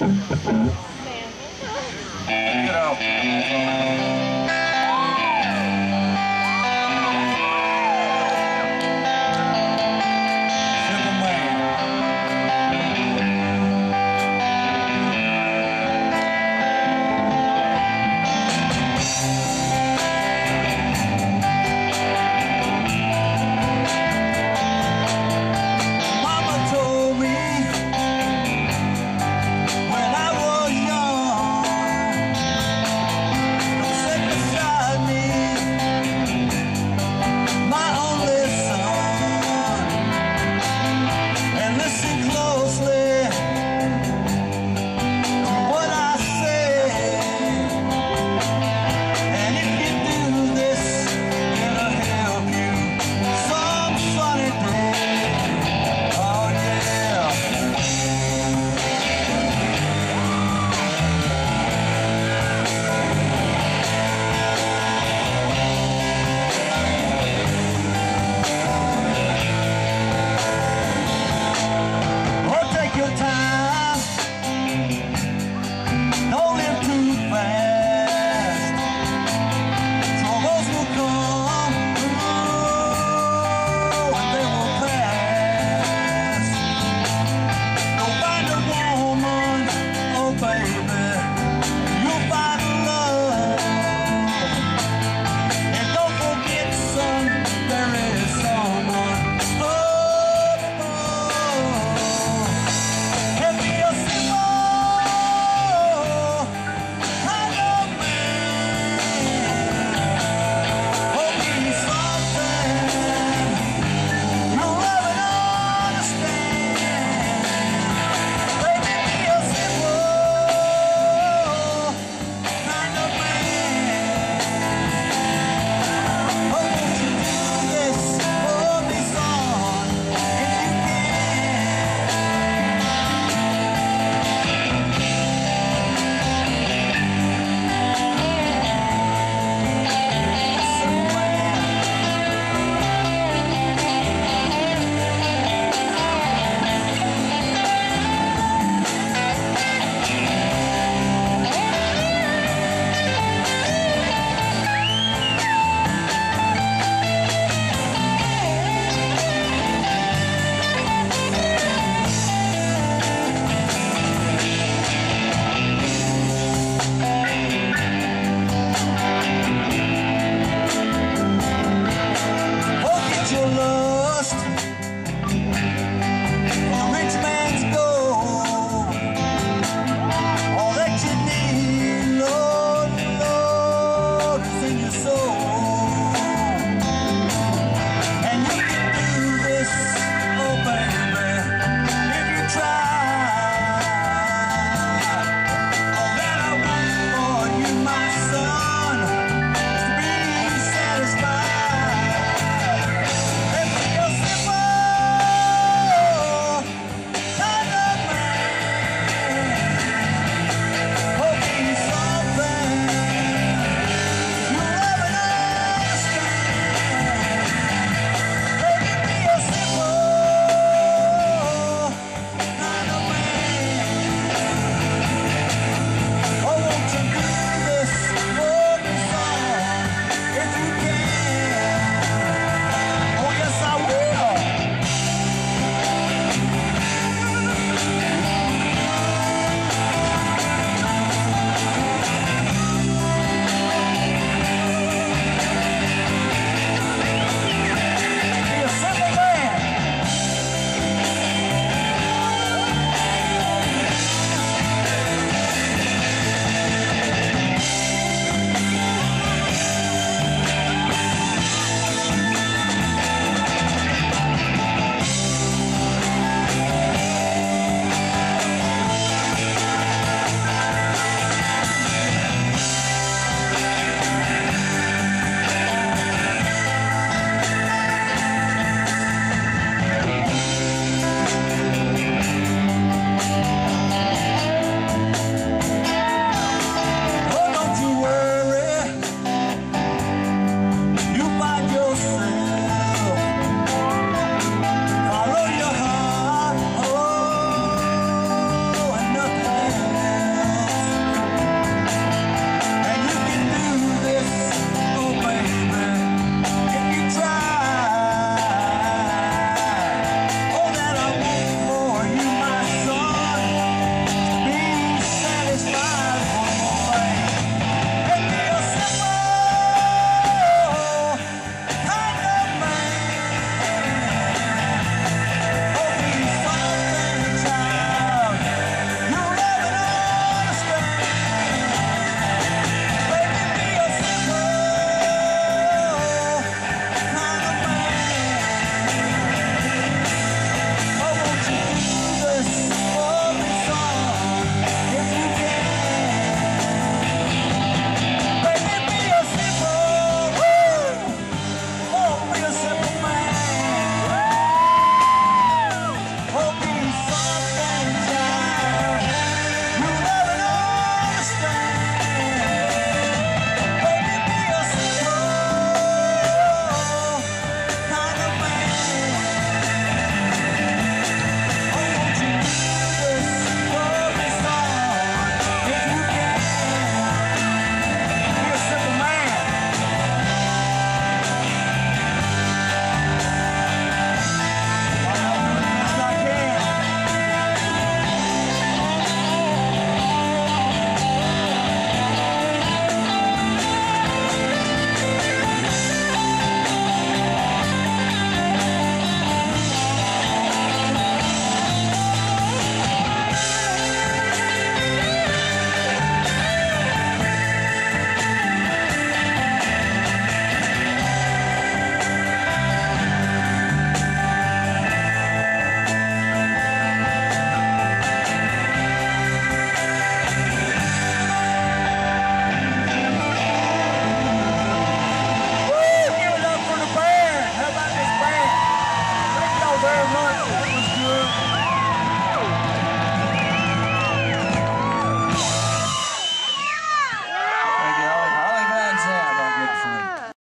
Get out.